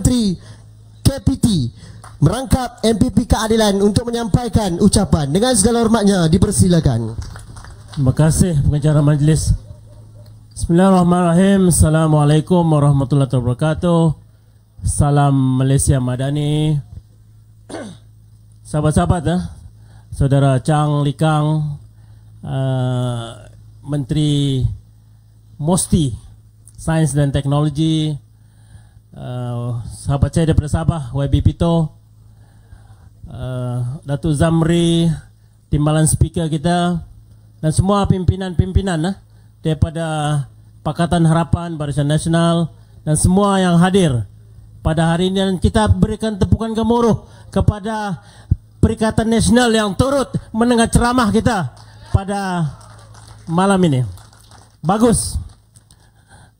Menteri KPT merangkap MPP Keadilan untuk menyampaikan ucapan dengan segala hormatnya dipersilakan. Terima kasih pengacara majlis. Bismillahirrahmanirrahim. Assalamualaikum warahmatullahi wabarakatuh. Salam Malaysia Madani. Sahabat-sahabat eh, Saudara Chang Likang uh, Menteri Mosti Sains dan Teknologi uh, Sahabat saya daripada Sabah YB Pito uh, Datuk Zamri Timbalan speaker kita Dan semua pimpinan-pimpinan uh, Daripada Pakatan Harapan Barisan Nasional Dan semua yang hadir pada hari ini dan kita berikan tepukan gemuruh kepada Perikatan Nasional yang turut mendengar ceramah kita pada malam ini. Bagus.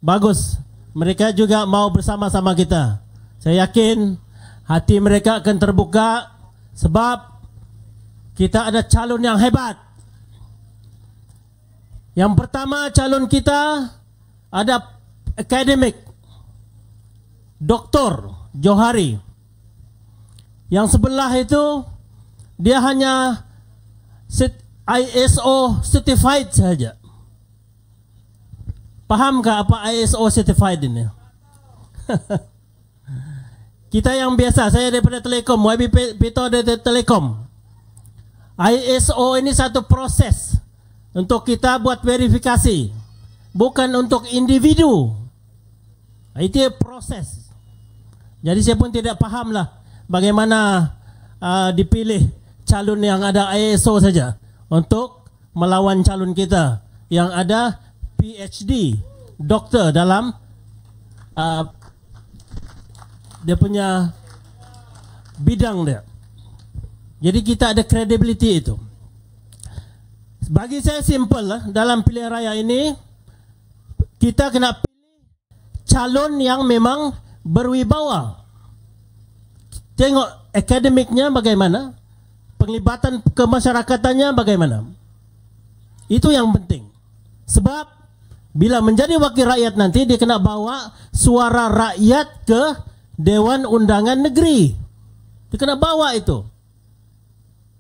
Bagus. Mereka juga mau bersama-sama kita. Saya yakin hati mereka akan terbuka sebab kita ada calon yang hebat. Yang pertama calon kita ada akademik Dr. Johari. Yang sebelah itu dia hanya ISO certified saja. Pahamkah apa ISO certified ini? Kita yang biasa, saya daripada Telekom, YB Pito dari Telekom. ISO ini satu proses untuk kita buat verifikasi. Bukan untuk individu. Itu proses. Jadi saya pun tidak pahamlah bagaimana uh, dipilih calon yang ada ISO saja untuk melawan calon kita yang ada PhD doktor dalam uh, dia punya bidang dia. Jadi kita ada credibility itu. Bagi saya simple lah dalam pilihan raya ini kita kena pilih calon yang memang berwibawa. Tengok akademiknya bagaimana, penglibatan kemasyarakatannya bagaimana? Itu yang penting. Sebab bila menjadi wakil rakyat nanti dia kena bawa suara rakyat ke Dewan Undangan Negeri. Dia kena bawa itu.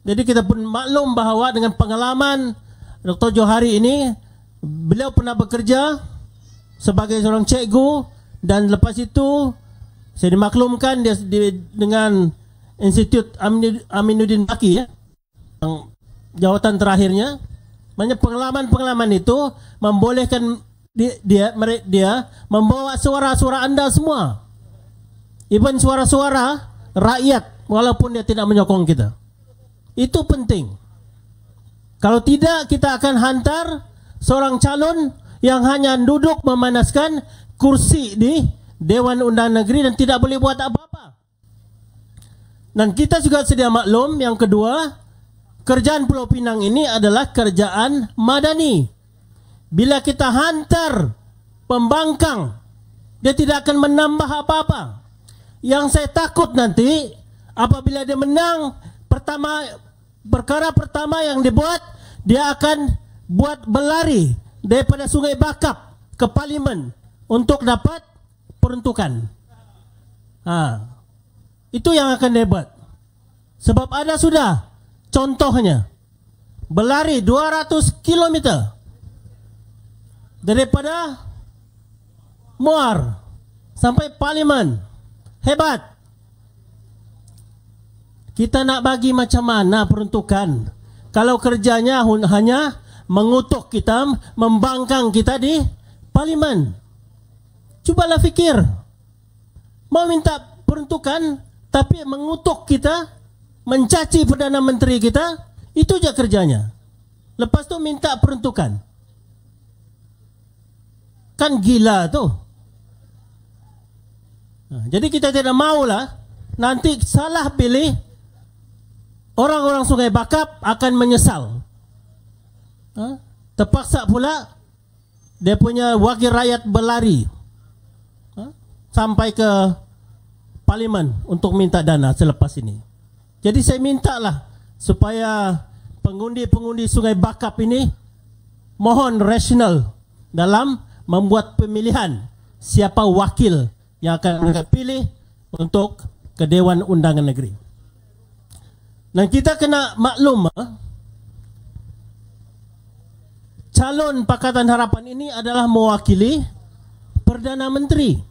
Jadi kita pun maklum bahawa dengan pengalaman Dr. Johari ini beliau pernah bekerja sebagai seorang cikgu dan lepas itu saya dimaklumkan dia, dia dengan Institut Aminuddin Baki ya. Jawatan terakhirnya banyak pengalaman-pengalaman itu membolehkan dia dia, dia membawa suara-suara anda semua. Even suara-suara rakyat walaupun dia tidak menyokong kita. Itu penting. Kalau tidak kita akan hantar seorang calon yang hanya duduk memanaskan kursi di Dewan Undangan Negeri dan tidak boleh buat apa-apa. Dan kita juga sedia maklum yang kedua, kerjaan Pulau Pinang ini adalah kerjaan madani. Bila kita hantar pembangkang, dia tidak akan menambah apa-apa. Yang saya takut nanti apabila dia menang, pertama perkara pertama yang dibuat, dia akan buat berlari daripada Sungai Bakap ke parlimen untuk dapat peruntukan. Ha. Itu yang akan hebat. Sebab ada sudah contohnya berlari 200 km daripada Muar sampai Parlimen. Hebat. Kita nak bagi macam mana peruntukan? Kalau kerjanya hanya mengutuk kita, membangkang kita di Parlimen. Cubalah fikir. Mau minta peruntukan tapi mengutuk kita, mencaci Perdana Menteri kita, itu je kerjanya. Lepas tu minta peruntukan. Kan gila tu. Ha, jadi kita tidak maulah nanti salah pilih orang-orang Sungai Bakap akan menyesal. Ha? Terpaksa pula dia punya wakil rakyat berlari ha? sampai ke parlimen untuk minta dana selepas ini. Jadi saya mintalah supaya pengundi-pengundi Sungai Bakap ini mohon rasional dalam membuat pemilihan siapa wakil yang akan mereka pilih untuk ke Dewan Undangan Negeri. Dan kita kena maklum ah, calon Pakatan Harapan ini adalah mewakili Perdana Menteri.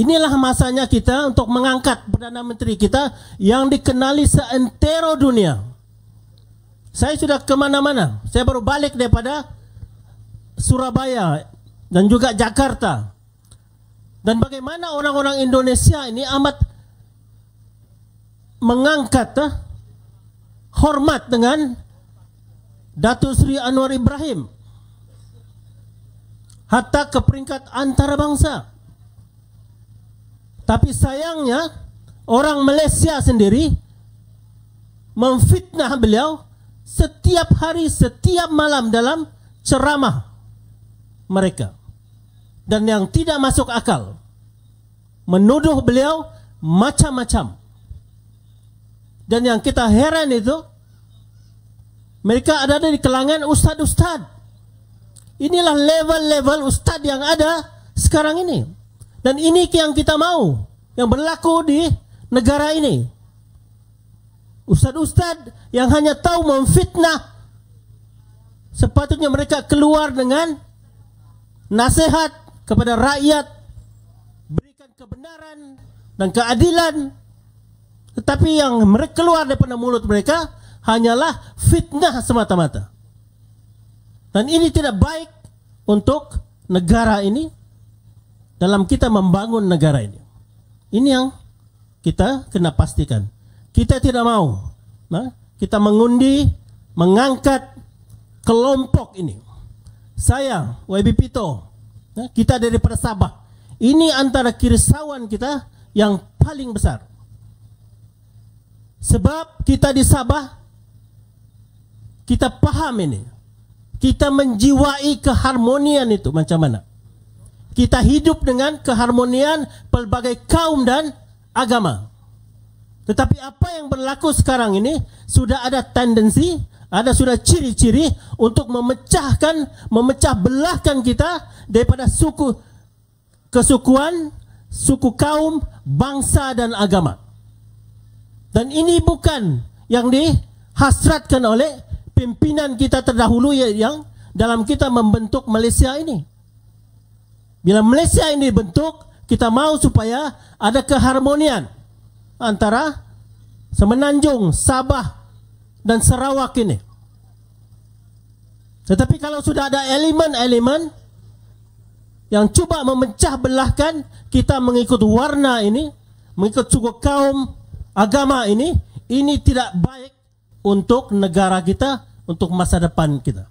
Inilah masanya kita untuk mengangkat Perdana Menteri kita yang dikenali seantero dunia. Saya sudah ke mana-mana. Saya baru balik daripada Surabaya dan juga Jakarta. Dan bagaimana orang-orang Indonesia ini amat mengangkat eh, hormat dengan Datuk Sri Anwar Ibrahim hatta ke peringkat antarabangsa. Tapi sayangnya orang Malaysia sendiri memfitnah beliau setiap hari, setiap malam dalam ceramah mereka. Dan yang tidak masuk akal menuduh beliau macam-macam. Dan yang kita heran itu mereka ada di kalangan ustad-ustad. Inilah level-level ustad yang ada sekarang ini. Dan ini yang kita mau yang berlaku di negara ini. Ustad-ustad yang hanya tahu memfitnah sepatutnya mereka keluar dengan nasihat kepada rakyat berikan kebenaran dan keadilan tetapi yang mereka keluar daripada mulut mereka hanyalah fitnah semata-mata. Dan ini tidak baik untuk negara ini dalam kita membangun negara ini. Ini yang kita kena pastikan. Kita tidak mau nah, kita mengundi mengangkat kelompok ini. Saya YB Pito, nah, kita daripada Sabah. Ini antara kirisauan kita yang paling besar. Sebab kita di Sabah kita paham ini. Kita menjiwai keharmonian itu macam mana? Kita hidup dengan keharmonian pelbagai kaum dan agama. Tetapi apa yang berlaku sekarang ini sudah ada tendensi, ada sudah ciri-ciri untuk memecahkan, memecah belahkan kita daripada suku kesukuan, suku kaum, bangsa dan agama. Dan ini bukan yang dihasratkan oleh pimpinan kita terdahulu yang dalam kita membentuk Malaysia ini. Bila Malaysia ini dibentuk, kita mau supaya ada keharmonian antara Semenanjung, Sabah dan Sarawak ini. Tetapi kalau sudah ada elemen-elemen yang cuba memecah belahkan kita mengikut warna ini, mengikut suku kaum, agama ini ini tidak baik untuk negara kita, untuk masa depan kita.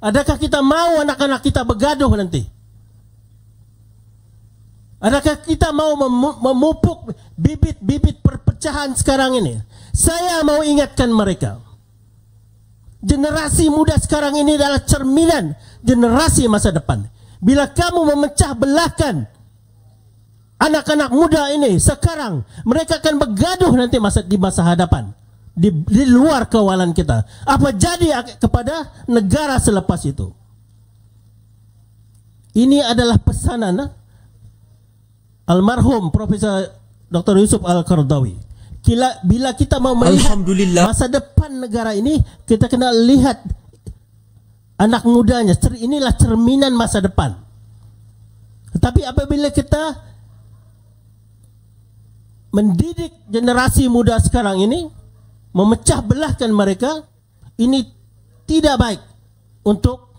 Adakah kita mau anak-anak kita bergaduh nanti? Adakah kita mau memupuk bibit-bibit perpecahan sekarang ini? Saya mau ingatkan mereka. Generasi muda sekarang ini adalah cerminan generasi masa depan. Bila kamu memecah belahkan anak-anak muda ini sekarang mereka akan bergaduh nanti masa di masa hadapan di, di luar kawalan kita apa jadi kepada negara selepas itu ini adalah pesanan almarhum Profesor Dr. Yusuf Al-Qardawi bila, bila kita mau melihat masa depan negara ini kita kena lihat anak mudanya. Inilah cerminan masa depan. Tetapi apabila kita mendidik generasi muda sekarang ini memecah belahkan mereka ini tidak baik untuk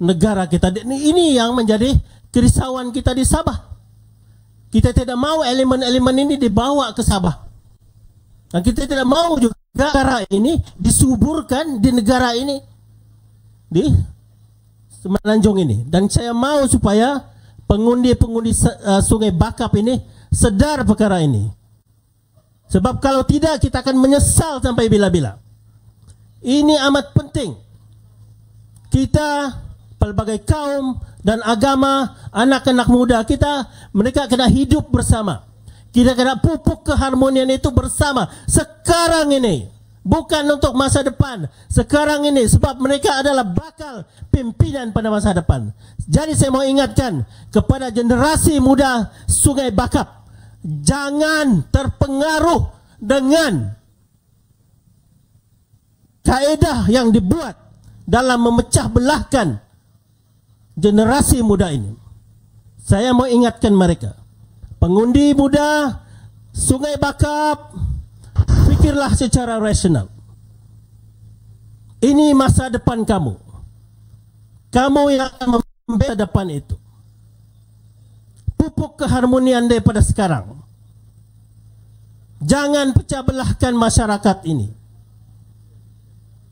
negara kita. Ini yang menjadi kerisauan kita di Sabah kita tidak mau elemen-elemen ini dibawa ke Sabah dan kita tidak mau juga negara ini disuburkan di negara ini di Semenanjung ini dan saya mau supaya pengundi-pengundi uh, Sungai Bakap ini sedar perkara ini. Sebab kalau tidak kita akan menyesal sampai bila-bila. Ini amat penting. Kita pelbagai kaum dan agama, anak-anak muda kita, mereka kena hidup bersama. Kita kena pupuk keharmonian itu bersama sekarang ini bukan untuk masa depan sekarang ini sebab mereka adalah bakal pimpinan pada masa depan. Jadi saya mau ingatkan kepada generasi muda Sungai Bakap jangan terpengaruh dengan kaedah yang dibuat dalam memecah belahkan generasi muda ini. Saya mau ingatkan mereka. Pengundi muda Sungai Bakap Fikirlah secara rasional Ini masa depan kamu Kamu yang akan membela depan itu Pupuk keharmonian daripada sekarang Jangan pecah belahkan masyarakat ini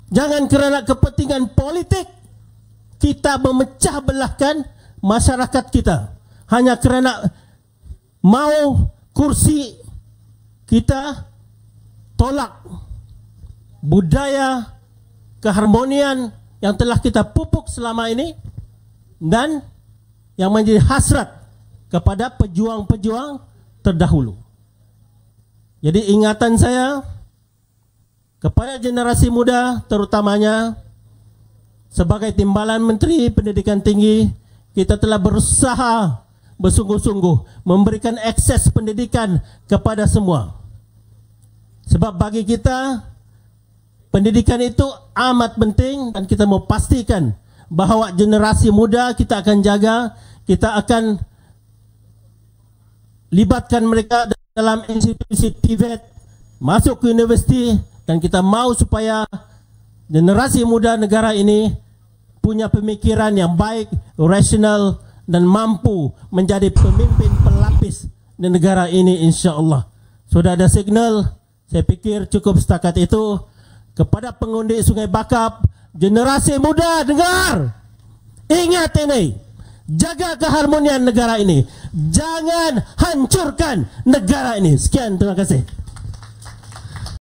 Jangan kerana kepentingan politik Kita memecah belahkan masyarakat kita Hanya kerana mau kursi kita tolak budaya keharmonian yang telah kita pupuk selama ini dan yang menjadi hasrat kepada pejuang-pejuang terdahulu. Jadi ingatan saya kepada generasi muda terutamanya sebagai timbalan Menteri Pendidikan Tinggi kita telah berusaha bersungguh-sungguh memberikan akses pendidikan kepada semua. Sebab bagi kita pendidikan itu amat penting dan kita mau pastikan bahawa generasi muda kita akan jaga, kita akan libatkan mereka dalam institusi TVET masuk ke universiti dan kita mau supaya generasi muda negara ini punya pemikiran yang baik, rasional, dan mampu menjadi pemimpin pelapis di negara ini insya-Allah. Sudah ada signal, saya pikir cukup setakat itu kepada pengundi Sungai Bakap, generasi muda dengar. Ingat ini. Jaga keharmonian negara ini. Jangan hancurkan negara ini. Sekian terima kasih.